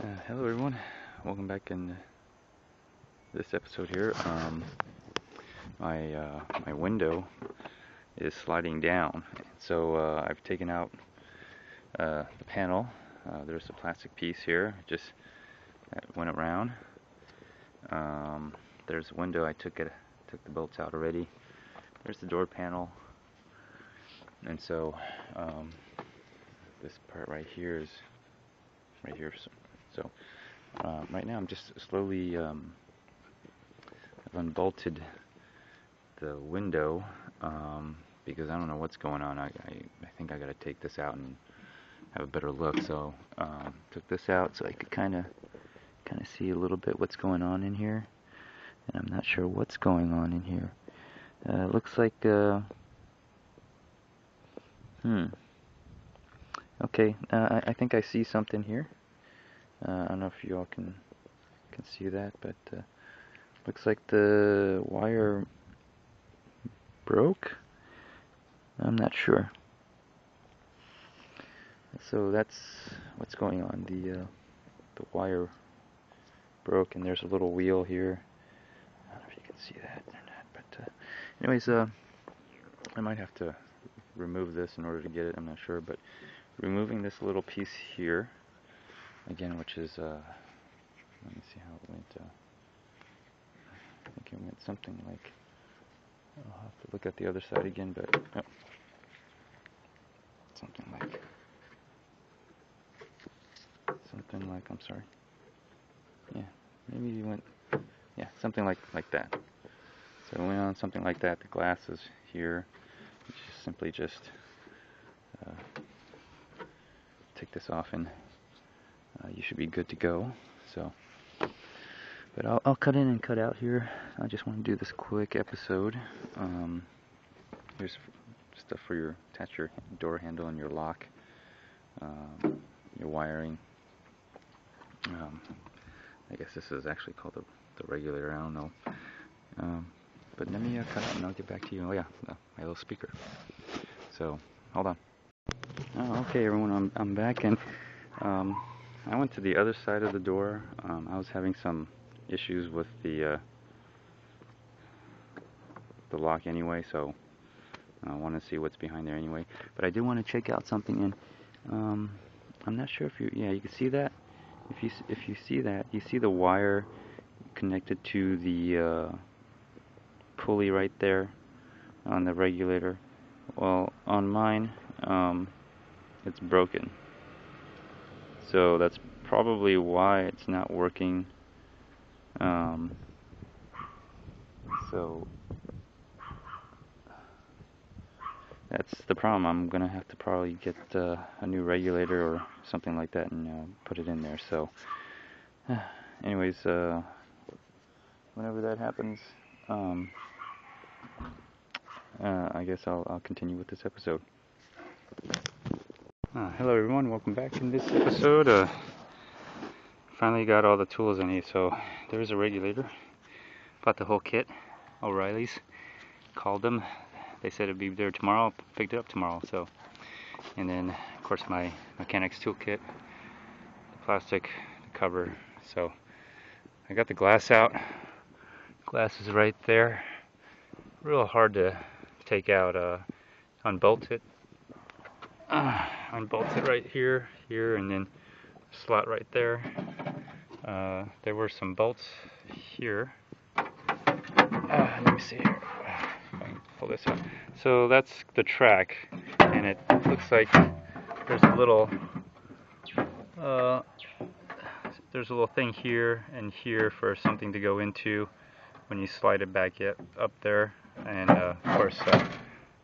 Uh, hello everyone, welcome back in this episode here. Um, my uh, my window is sliding down, so uh, I've taken out uh, the panel. Uh, there's a plastic piece here, just that went around. Um, there's a window. I took it, took the bolts out already. There's the door panel, and so um, this part right here is right here. So, uh, right now I'm just slowly um, I've unbolted the window um, because I don't know what's going on. I, I, I think I got to take this out and have a better look. So um, took this out so I could kind of kind of see a little bit what's going on in here. And I'm not sure what's going on in here. Uh, looks like uh, hmm. Okay, uh, I, I think I see something here. Uh, I don't know if you all can can see that, but uh, looks like the wire broke. I'm not sure. So that's what's going on. The uh, the wire broke, and there's a little wheel here. I don't know if you can see that or not, but uh, anyways, uh, I might have to remove this in order to get it. I'm not sure, but removing this little piece here again, which is, uh, let me see how it went. Uh, I think it went something like, I'll have to look at the other side again, but oh, something like, something like, I'm sorry. Yeah, maybe you went, yeah, something like like that. So it went on something like that. The glass is here. Just simply just uh, take this off and uh, you should be good to go. So, but I'll, I'll cut in and cut out here. I just want to do this quick episode. Um, here's stuff for your attach your door handle and your lock, um, your wiring. Um, I guess this is actually called the, the regulator. I don't know. Um, but let me uh, cut out and I'll get back to you. Oh yeah, my little speaker. So hold on. Oh, okay, everyone, I'm I'm back and um, I went to the other side of the door. Um, I was having some issues with the uh, the lock anyway, so I want to see what's behind there anyway. But I do want to check out something, and um, I'm not sure if you yeah you can see that. If you if you see that, you see the wire connected to the uh, pulley right there on the regulator. Well, on mine, um, it's broken. So that's probably why it's not working. Um, so that's the problem. I'm gonna have to probably get uh, a new regulator or something like that and uh, put it in there. So, anyways, uh, whenever that happens, um, uh, I guess I'll, I'll continue with this episode. Uh, hello everyone, welcome back in this episode. Uh, finally got all the tools I need. So there's a regulator. Bought the whole kit. O'Reilly's. Called them. They said it'd be there tomorrow. Picked it up tomorrow. So, and then of course my mechanics toolkit, the plastic the cover. So I got the glass out. Glass is right there. Real hard to take out. Uh, unbolt it. Uh, unbolt it right here, here, and then slot right there. Uh, there were some bolts here. Uh, let me see here. Pull this out. So that's the track, and it looks like there's a little uh, there's a little thing here and here for something to go into when you slide it back up there, and uh, of course uh,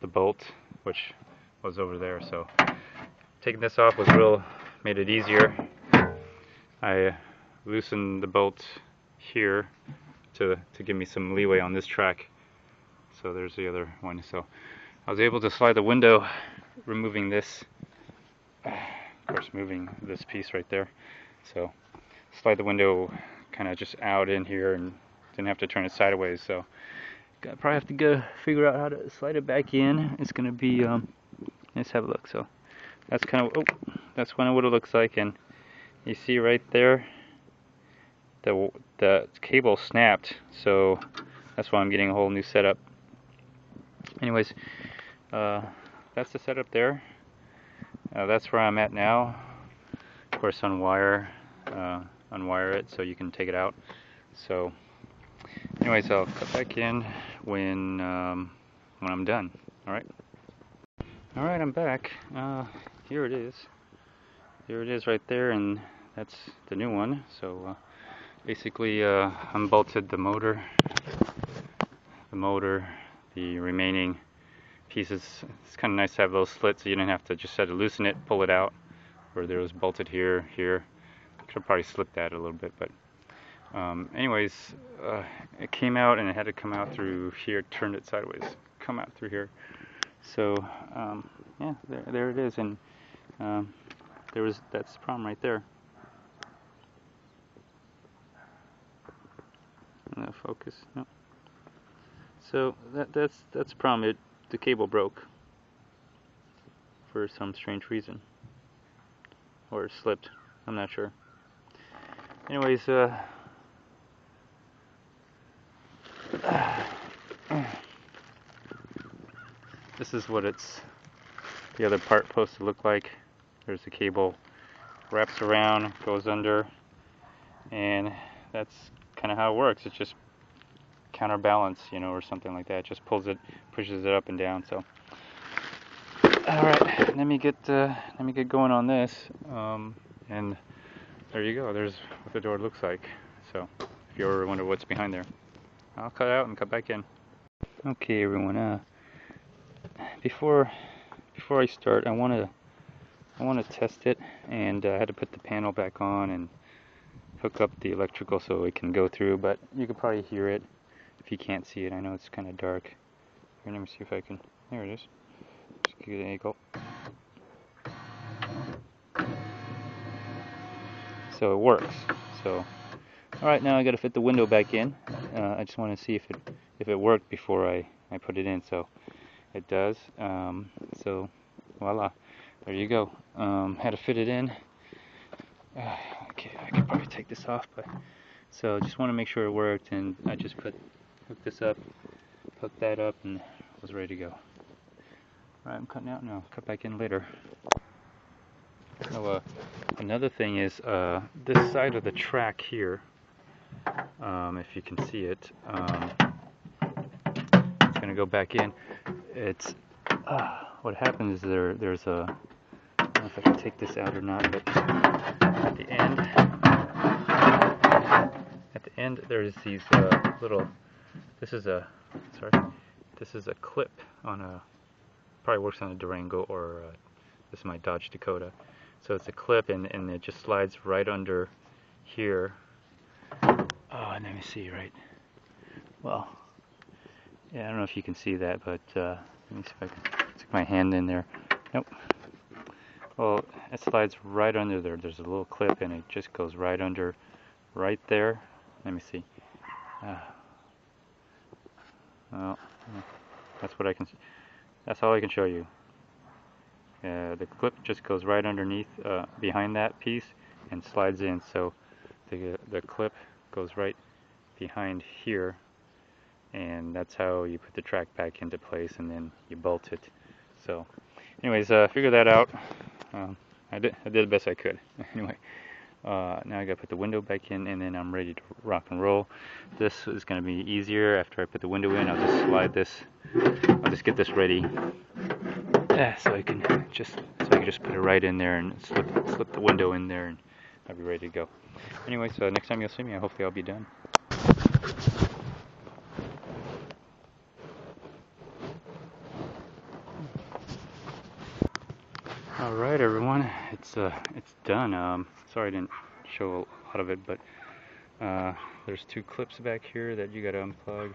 the bolt, which was over there. So taking this off was real, made it easier. I loosened the bolt here to, to give me some leeway on this track. So there's the other one. So I was able to slide the window, removing this, of course moving this piece right there. So slide the window kind of just out in here and didn't have to turn it sideways. So I probably have to go figure out how to slide it back in. It's going to be, um, let's have a look. So that's kind of oh, that's kind of what it looks like and you see right there the the cable snapped so that's why I'm getting a whole new setup. Anyways uh, that's the setup there. Uh, that's where I'm at now. Of course unwire uh, unwire it so you can take it out. So anyways I'll cut back in when um, when I'm done alright alright I'm back. Uh, here it is. Here it is right there and that's the new one. So uh, basically uh, unbolted the motor the motor the remaining pieces. It's kind of nice to have those slits so you don't have to just have to loosen it pull it out where there was bolted here here. Could have probably slipped that a little bit but um, anyways uh, it came out and it had to come out through here turned it sideways come out through here so um, yeah there, there it is and um, there was that's the problem right there. No focus. No. So that that's that's the problem. It the cable broke for some strange reason, or slipped. I'm not sure. Anyways, uh, this is what it's the other part supposed to look like. There's the cable wraps around, goes under, and that's kind of how it works. It's just counterbalance, you know, or something like that. It just pulls it, pushes it up and down. So, all right, let me get uh, let me get going on this, um, and there you go. There's what the door looks like. So, if you ever wonder what's behind there, I'll cut out and cut back in. Okay, everyone. Uh, before before I start, I want to I want to test it and uh, I had to put the panel back on and hook up the electrical so it can go through but you can probably hear it if you can't see it. I know it's kind of dark. Here let me see if I can there it is. Just give it an angle. So it works. So alright now I got to fit the window back in. Uh, I just want to see if it if it worked before I, I put it in so it does um, so voila there you go. Um, had to fit it in. Uh, okay, I could probably take this off, but so just want to make sure it worked, and I just put hooked this up, hooked that up, and was ready to go. Alright, I'm cutting out now. Cut back in later. So, uh, another thing is uh, this side of the track here. Um, if you can see it, um, it's going to go back in. It's uh, what happens is there there's a don't know if I can take this out or not, but at the end, at the end there's these uh, little, this is a, sorry, this is a clip on a, probably works on a Durango or uh, this is my Dodge Dakota. So it's a clip and, and it just slides right under here. Oh, and let me see, right? Well, yeah, I don't know if you can see that, but uh, let me see if I can stick my hand in there. Nope. Well, it slides right under there. There's a little clip and it just goes right under, right there. Let me see. Uh, well, that's what I can, see. that's all I can show you. Uh, the clip just goes right underneath, uh, behind that piece and slides in. So the, the clip goes right behind here and that's how you put the track back into place and then you bolt it. So anyways, uh, figure that out um, I did I did the best I could. anyway, uh, now I got to put the window back in, and then I'm ready to rock and roll. This is going to be easier after I put the window in. I'll just slide this. I'll just get this ready. Yeah, so I can just so I can just put it right in there and slip slip the window in there, and I'll be ready to go. Anyway, so next time you'll see me, hopefully I'll be done. All right, everyone, it's uh, it's done. Um, sorry I didn't show a lot of it, but uh, there's two clips back here that you got to unplug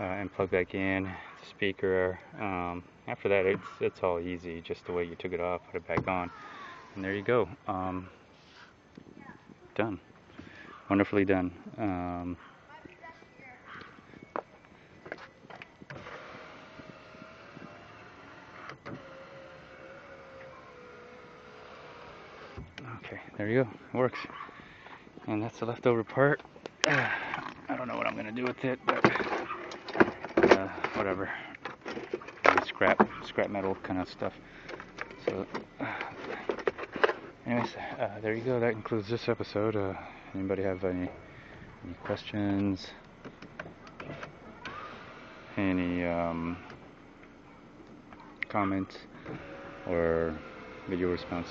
uh, and plug back in. The speaker. Um, after that, it's it's all easy. Just the way you took it off, put it back on, and there you go. Um, done. Wonderfully done. Um, Okay, there you go. It works. And that's the leftover part. I don't know what I'm gonna do with it, but uh, whatever. Scrap, scrap metal kind of stuff. So, uh, anyways, uh, there you go. That concludes this episode. Uh, anybody have any, any questions? Any um, comments or video response?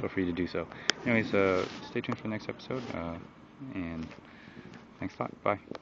Feel free to do so. Anyways, uh, stay tuned for the next episode. Uh, and thanks a lot. Bye.